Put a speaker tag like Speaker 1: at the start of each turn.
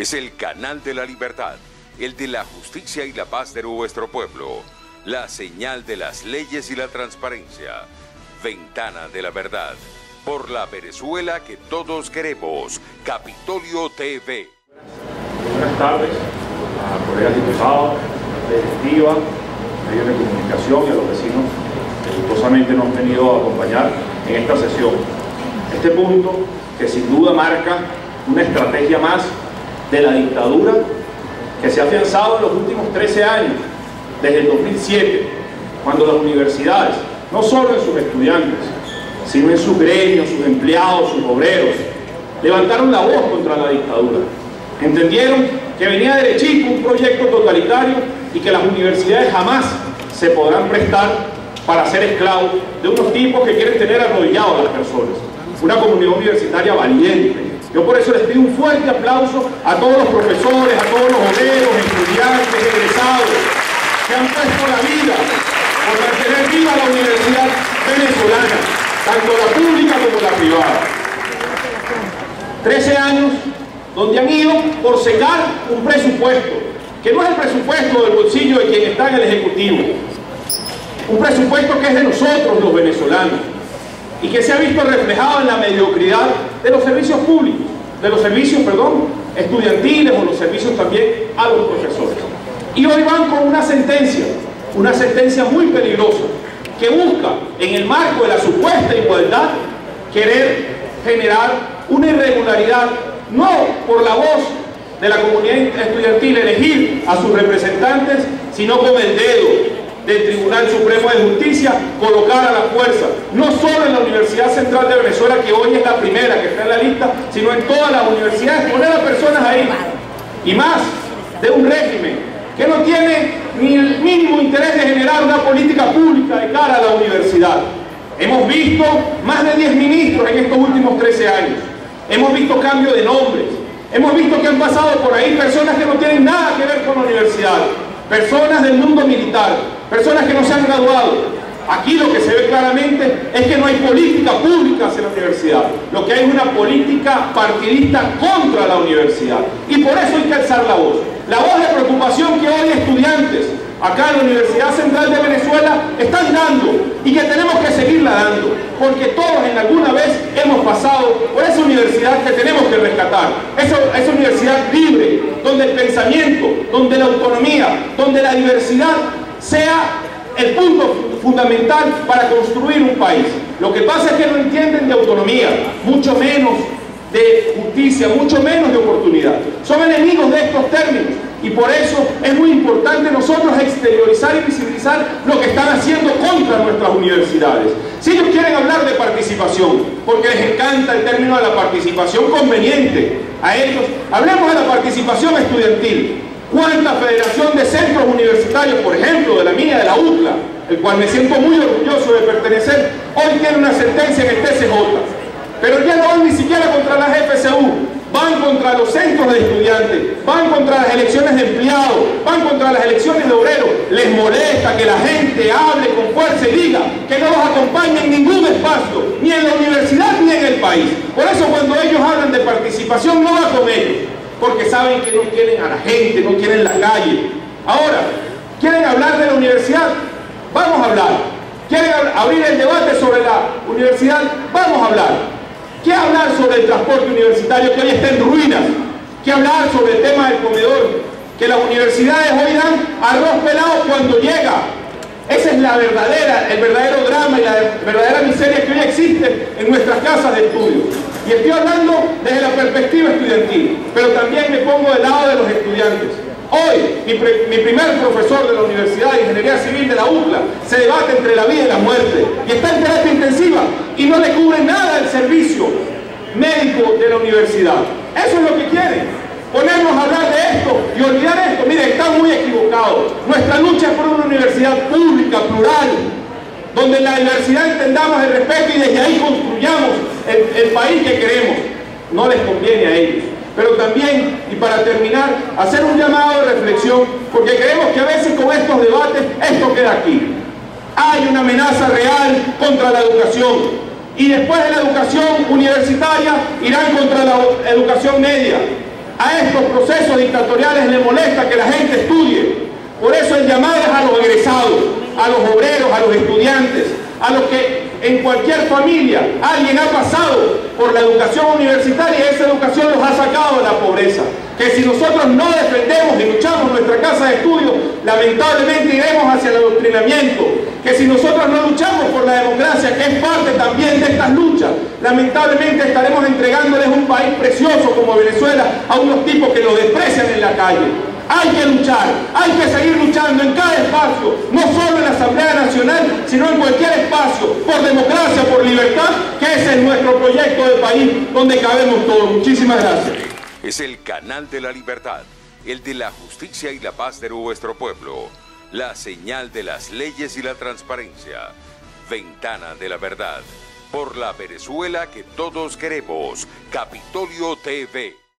Speaker 1: es el canal de la libertad, el de la justicia y la paz de nuestro pueblo, la señal de las leyes y la transparencia, ventana de la verdad, por la Venezuela que todos queremos, Capitolio TV.
Speaker 2: Buenas tardes a colegas diputados, directiva, medios de comunicación y a los vecinos que gustosamente nos han venido a acompañar en esta sesión. Este punto que sin duda marca una estrategia más de la dictadura que se ha afianzado en los últimos 13 años, desde el 2007, cuando las universidades, no solo en sus estudiantes, sino en sus gremios, sus empleados, sus obreros, levantaron la voz contra la dictadura. Entendieron que venía derechito un proyecto totalitario y que las universidades jamás se podrán prestar para ser esclavos de unos tipos que quieren tener arrodillados a las personas. Una comunidad universitaria valiente, yo por eso les pido un fuerte aplauso a todos los profesores, a todos los obreros, estudiantes, egresados, que han puesto la vida por mantener viva la universidad venezolana, tanto la pública como la privada. Trece años donde han ido por secar un presupuesto, que no es el presupuesto del bolsillo de quien está en el Ejecutivo, un presupuesto que es de nosotros los venezolanos, y que se ha visto reflejado en la mediocridad de los servicios públicos, de los servicios, perdón, estudiantiles o los servicios también a los profesores. Y hoy van con una sentencia, una sentencia muy peligrosa, que busca, en el marco de la supuesta igualdad, querer generar una irregularidad, no por la voz de la comunidad estudiantil elegir a sus representantes, sino con el dedo, del Tribunal Supremo de Justicia colocar a la fuerza, no solo en la Universidad Central de Venezuela, que hoy es la primera que está en la lista, sino en todas las universidades, poner a personas ahí. Y más de un régimen que no tiene ni el mínimo interés de generar una política pública de cara a la universidad. Hemos visto más de 10 ministros en estos últimos 13 años. Hemos visto cambio de nombres. Hemos visto que han pasado por ahí personas que no tienen nada que ver con la universidad. Personas del mundo militar, personas que no se han graduado. Aquí lo que se ve claramente es que no hay política pública en la universidad. Lo que hay es una política partidista contra la universidad. Y por eso hay que alzar la voz. La voz de preocupación que hoy estudiantes acá en la Universidad Central de Venezuela están dando y que tenemos que seguirla dando, porque todos en alguna vez hemos pasado por esa universidad que tenemos que rescatar, esa universidad libre, donde el pensamiento, donde la autonomía, donde la diversidad sea el punto fundamental para construir un país. Lo que pasa es que no entienden de autonomía, mucho menos de justicia, mucho menos de oportunidad. Son enemigos de estos términos y por eso es muy importante nosotros exteriorizar y visibilizar lo que están haciendo contra nuestras universidades. Si ellos quieren hablar de participación, porque les encanta el término de la participación conveniente a ellos, hablemos de la participación estudiantil. ¿Cuánta federación de centros universitarios, por ejemplo, de la mía, de la UTLA, el cual me siento muy orgulloso de pertenecer, hoy tiene una sentencia en el TCJ? Pero ya no van ni siquiera contra las FSU, van contra los centros de estudiantes, van contra las elecciones de empleados, van contra las elecciones de obreros. Les molesta que la gente hable con fuerza y diga que no los acompaña en ningún espacio, ni en la universidad ni en el país. Por eso cuando ellos hablan de participación no va con ellos porque saben que no quieren a la gente, no quieren la calle. Ahora, ¿quieren hablar de la universidad? Vamos a hablar. ¿Quieren abrir el debate sobre la universidad? Vamos a hablar. ¿Qué hablar sobre el transporte universitario que hoy está en ruinas? ¿Qué hablar sobre el tema del comedor? Que las universidades hoy dan arroz pelado cuando llega. Esa es la verdadera, el verdadero drama y la verdadera miseria que hoy existe en nuestras casas de estudio. Y estoy hablando desde la perspectiva estudiantil, pero también me pongo del lado de los estudiantes. Hoy, mi, primer profesor de la Universidad de Ingeniería Civil de la UCLA se debate entre la vida y la muerte y está en terapia intensiva y no le cubre nada el servicio médico de la universidad. Eso es lo que quieren. Ponernos a hablar de esto y olvidar esto. Miren, están muy equivocados. Nuestra lucha es por una universidad pública, plural, donde en la diversidad entendamos el respeto y desde ahí construyamos el, país que queremos. No les conviene a ellos. Pero también, y para terminar, hacer un llamado de reflexión, porque creemos que a veces con estos debates esto queda aquí. Hay una amenaza real contra la educación. Y después de la educación universitaria irán contra la educación media. A estos procesos dictatoriales le molesta que la gente estudie. Por eso el llamado es a los egresados, a los obreros, a los estudiantes, a los que en cualquier familia alguien ha pasado por la educación universitaria y esa educación los ha sacado de la pobreza. Que si nosotros no defendemos y luchamos nuestra casa de estudio, lamentablemente iremos hacia el adoctrinamiento. Que si nosotros no luchamos por la democracia, que es parte también de estas luchas, lamentablemente estaremos entregándoles un país precioso como Venezuela a unos tipos que lo desprecian en la calle. Hay que luchar, hay que seguir luchando en cada espacio, no solo en la Asamblea Nacional, sino en cualquier espacio, por democracia, por libertad, que ese es nuestro proyecto de país donde cabemos todos. Muchísimas gracias.
Speaker 1: Es el canal de la libertad, el de la justicia y la paz de nuestro pueblo, la señal de las leyes y la transparencia, ventana de la verdad, por la Venezuela que todos queremos, Capitolio TV.